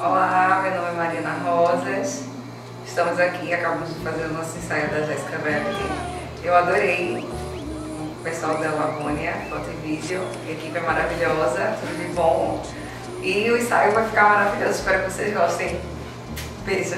Olá, meu nome é Marina Rosas. Estamos aqui, acabamos de fazer o nosso ensaio da Jéssica Beverly. Eu adorei o pessoal da Lavônia, foto e vídeo. A equipe é maravilhosa, tudo de bom. E o ensaio vai ficar maravilhoso. Espero que vocês gostem. Beijo!